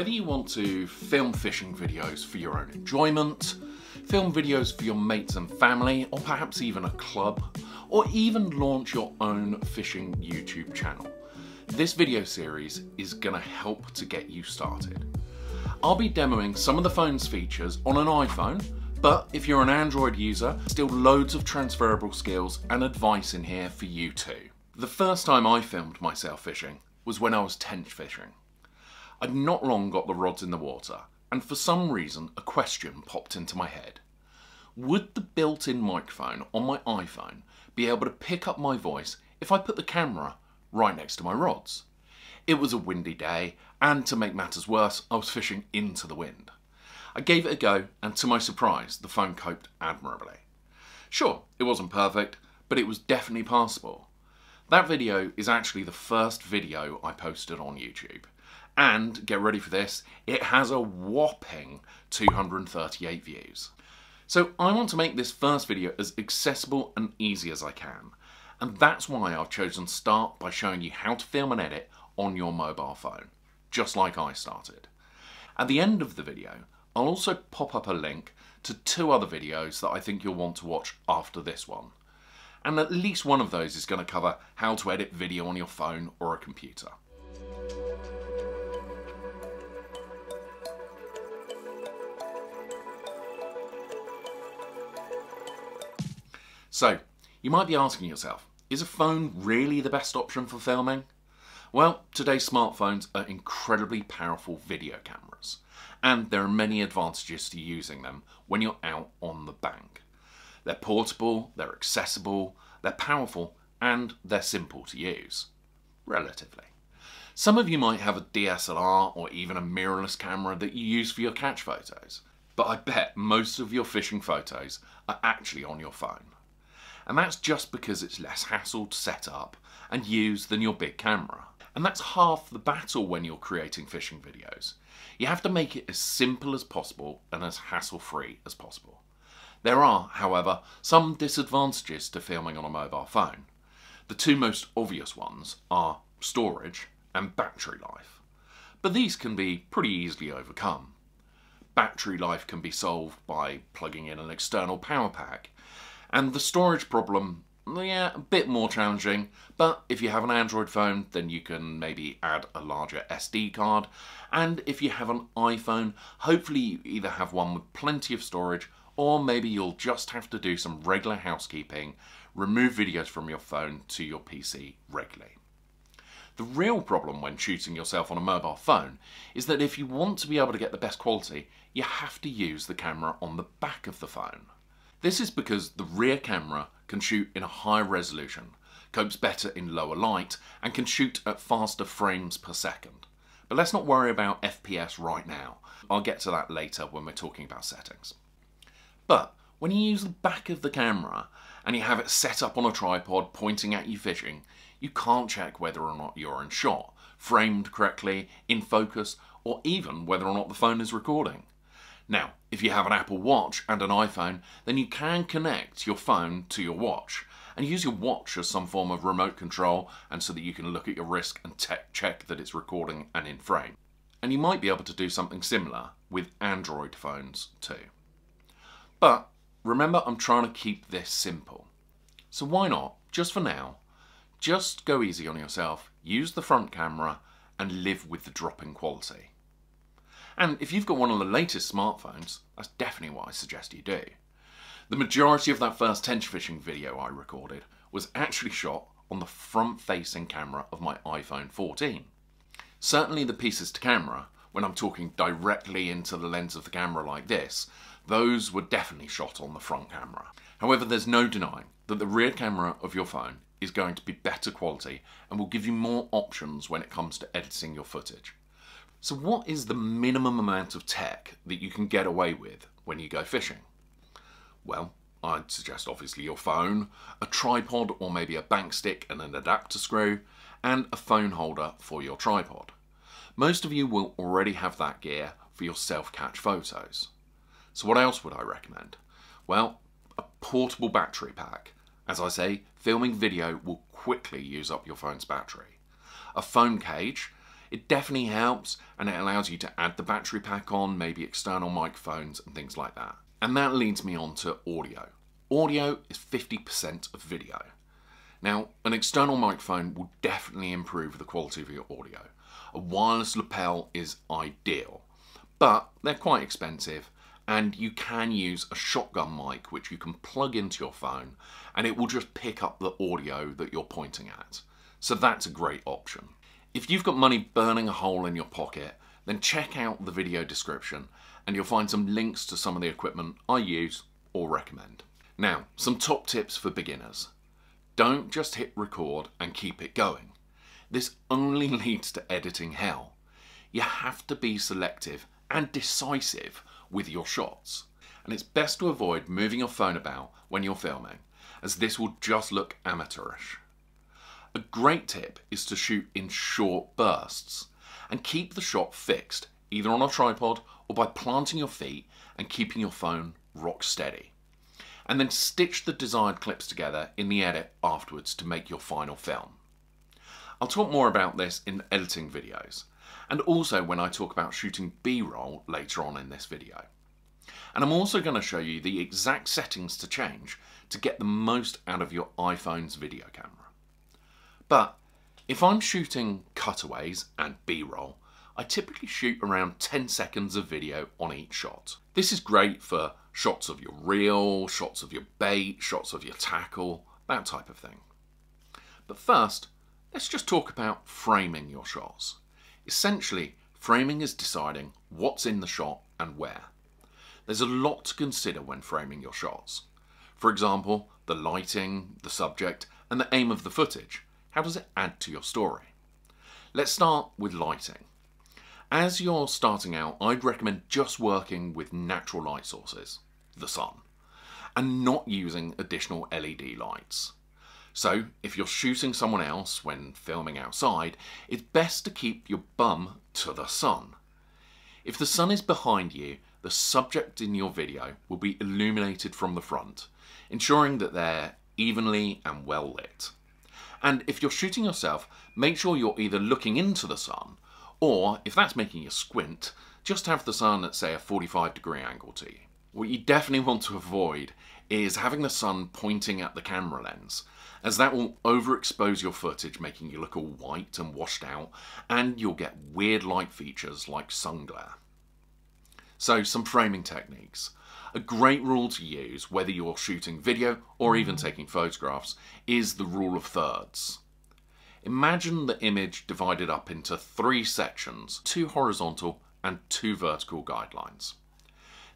whether you want to film fishing videos for your own enjoyment, film videos for your mates and family, or perhaps even a club, or even launch your own fishing YouTube channel, this video series is going to help to get you started. I'll be demoing some of the phone's features on an iPhone, but if you're an Android user, still loads of transferable skills and advice in here for you too. The first time I filmed myself fishing was when I was tench fishing. I'd not long got the rods in the water, and for some reason a question popped into my head. Would the built-in microphone on my iPhone be able to pick up my voice if I put the camera right next to my rods? It was a windy day, and to make matters worse, I was fishing into the wind. I gave it a go, and to my surprise, the phone coped admirably. Sure, it wasn't perfect, but it was definitely passable. That video is actually the first video I posted on YouTube, and get ready for this, it has a whopping 238 views. So I want to make this first video as accessible and easy as I can. And that's why I've chosen start by showing you how to film and edit on your mobile phone, just like I started. At the end of the video, I'll also pop up a link to two other videos that I think you'll want to watch after this one. And at least one of those is going to cover how to edit video on your phone or a computer. So, you might be asking yourself, is a phone really the best option for filming? Well, today's smartphones are incredibly powerful video cameras, and there are many advantages to using them when you're out on the bank. They're portable, they're accessible, they're powerful, and they're simple to use. Relatively. Some of you might have a DSLR or even a mirrorless camera that you use for your catch photos, but I bet most of your fishing photos are actually on your phone and that's just because it's less hassle to set up and use than your big camera. And that's half the battle when you're creating fishing videos. You have to make it as simple as possible and as hassle-free as possible. There are, however, some disadvantages to filming on a mobile phone. The two most obvious ones are storage and battery life. But these can be pretty easily overcome. Battery life can be solved by plugging in an external power pack and the storage problem, yeah, a bit more challenging, but if you have an Android phone, then you can maybe add a larger SD card. And if you have an iPhone, hopefully you either have one with plenty of storage, or maybe you'll just have to do some regular housekeeping, remove videos from your phone to your PC regularly. The real problem when shooting yourself on a mobile phone is that if you want to be able to get the best quality, you have to use the camera on the back of the phone. This is because the rear camera can shoot in a high resolution, copes better in lower light, and can shoot at faster frames per second. But let's not worry about FPS right now. I'll get to that later when we're talking about settings. But when you use the back of the camera and you have it set up on a tripod pointing at you fishing, you can't check whether or not you're in shot, framed correctly, in focus, or even whether or not the phone is recording. Now, if you have an Apple Watch and an iPhone, then you can connect your phone to your watch and use your watch as some form of remote control and so that you can look at your wrist and check that it's recording and in frame. And you might be able to do something similar with Android phones too. But remember, I'm trying to keep this simple. So why not, just for now, just go easy on yourself, use the front camera and live with the drop in quality. And if you've got one of the latest smartphones, that's definitely what I suggest you do. The majority of that first tench fishing video I recorded was actually shot on the front-facing camera of my iPhone 14. Certainly the pieces to camera, when I'm talking directly into the lens of the camera like this, those were definitely shot on the front camera. However, there's no denying that the rear camera of your phone is going to be better quality and will give you more options when it comes to editing your footage. So what is the minimum amount of tech that you can get away with when you go fishing? Well, I'd suggest obviously your phone, a tripod or maybe a bank stick and an adapter screw, and a phone holder for your tripod. Most of you will already have that gear for your self-catch photos. So what else would I recommend? Well, a portable battery pack. As I say, filming video will quickly use up your phone's battery. A phone cage It definitely helps and it allows you to add the battery pack on, maybe external microphones and things like that. And that leads me on to audio. Audio is 50% of video. Now, an external microphone will definitely improve the quality of your audio. A wireless lapel is ideal, but they're quite expensive and you can use a shotgun mic which you can plug into your phone and it will just pick up the audio that you're pointing at. So that's a great option. If you've got money burning a hole in your pocket, then check out the video description and you'll find some links to some of the equipment I use or recommend. Now, some top tips for beginners. Don't just hit record and keep it going. This only leads to editing hell. You have to be selective and decisive with your shots. And it's best to avoid moving your phone about when you're filming, as this will just look amateurish. A great tip is to shoot in short bursts and keep the shot fixed, either on a tripod or by planting your feet and keeping your phone rock steady. And then stitch the desired clips together in the edit afterwards to make your final film. I'll talk more about this in editing videos, and also when I talk about shooting B-roll later on in this video. And I'm also going to show you the exact settings to change to get the most out of your iPhone's video camera. But if I'm shooting cutaways and B-roll, I typically shoot around 10 seconds of video on each shot. This is great for shots of your reel, shots of your bait, shots of your tackle, that type of thing. But first, let's just talk about framing your shots. Essentially, framing is deciding what's in the shot and where. There's a lot to consider when framing your shots. For example, the lighting, the subject, and the aim of the footage. How does it add to your story? Let's start with lighting. As you're starting out, I'd recommend just working with natural light sources, the sun, and not using additional LED lights. So, if you're shooting someone else when filming outside, it's best to keep your bum to the sun. If the sun is behind you, the subject in your video will be illuminated from the front, ensuring that they're evenly and well lit. And if you're shooting yourself, make sure you're either looking into the sun, or if that's making you squint, just have the sun at say a 45 degree angle to you. What you definitely want to avoid is having the sun pointing at the camera lens, as that will overexpose your footage, making you look all white and washed out, and you'll get weird light features like sun glare. So some framing techniques. A great rule to use, whether you're shooting video or even mm-hmm. taking photographs, is the rule of thirds. Imagine the image divided up into three sections, two horizontal and two vertical guidelines.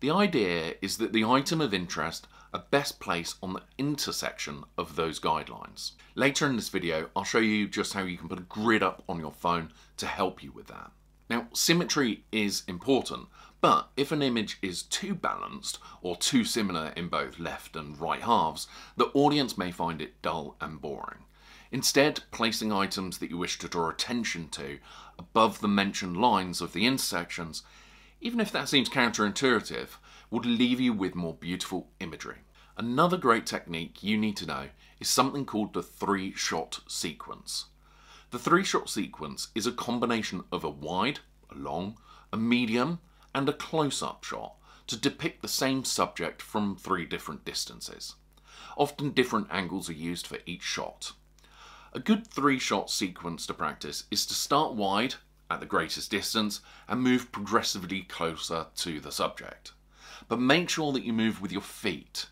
The idea is that the item of interest are best placed on the intersection of those guidelines. Later in this video, I'll show you just how you can put a grid up on your phone to help you with that. Now, symmetry is important, but if an image is too balanced or too similar in both left and right halves, the audience may find it dull and boring. Instead, placing items that you wish to draw attention to above the mentioned lines of the intersections, even if that seems counterintuitive, would leave you with more beautiful imagery. Another great technique you need to know is something called the three-shot sequence. The three-shot sequence is a combination of a wide, a long, a medium, and a close-up shot to depict the same subject from three different distances. Often different angles are used for each shot. A good three-shot sequence to practice is to start wide at the greatest distance and move progressively closer to the subject. But make sure that you move with your feet.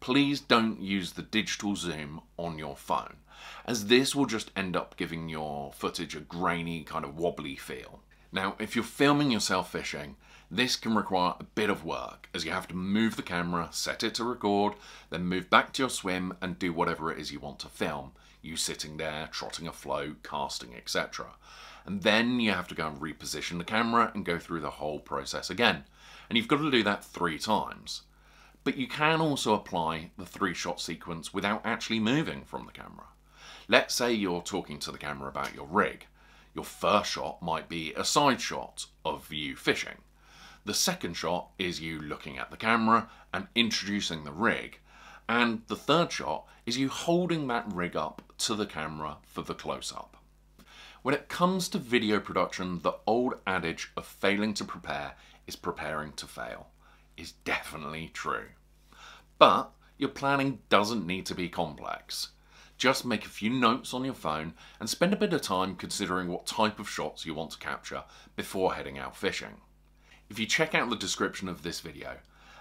Please don't use the digital zoom on your phone as this will just end up giving your footage a grainy, kind of wobbly feel. Now, if you're filming yourself fishing, this can require a bit of work as you have to move the camera, set it to record, then move back to your swim and do whatever it is you want to film. You sitting there, trotting a float, casting, etc. And then you have to go and reposition the camera and go through the whole process again. And you've got to do that three times. But you can also apply the three shot sequence without actually moving from the camera. Let's say you're talking to the camera about your rig. Your first shot might be a side shot of you fishing. The second shot is you looking at the camera and introducing the rig. And the third shot is you holding that rig up to the camera for the close-up. When it comes to video production, the old adage of failing to prepare is preparing to fail is definitely true. But your planning doesn't need to be complex. Just make a few notes on your phone and spend a bit of time considering what type of shots you want to capture before heading out fishing. If you check out the description of this video,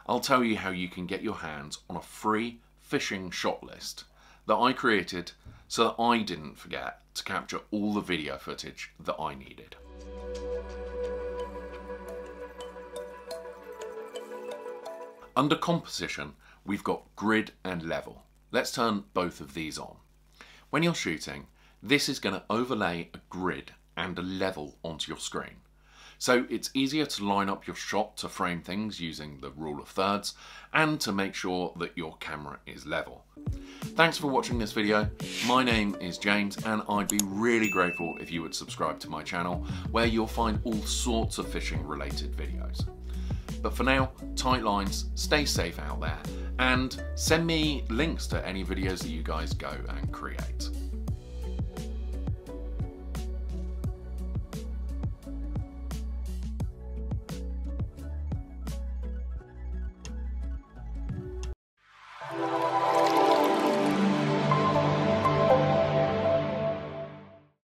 I'll tell you how you can get your hands on a free fishing shot list that I created so that I didn't forget to capture all the video footage that I needed. Under composition, we've got grid and level. Let's turn both of these on. When you're shooting, this is going to overlay a grid and a level onto your screen. So it's easier to line up your shot to frame things using the rule of thirds and to make sure that your camera is level. Thanks for watching this video. My name is James and I'd be really grateful if you would subscribe to my channel where you'll find all sorts of fishing related videos. But for now, tight lines, stay safe out there and send me links to any videos that you guys go and create.